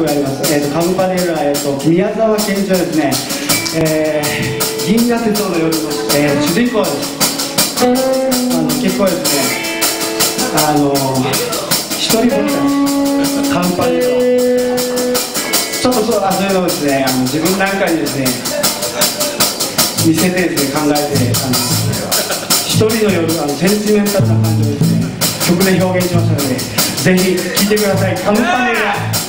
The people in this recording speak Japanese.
曲やります、えーと、カムパネルラ、えーと、宮沢賢治はですね、えー、銀河鉄道の夜の、えー、主人公です。あの結構ですねあの一人ぼっちなんカムパネルラちょっとそうあそういうのをですねあの自分なんかにですね見せてですね考えてあの一人の夜あのセンチメンタルな感じをですね曲で表現しましたのでぜひ聴いてください。カムパネラ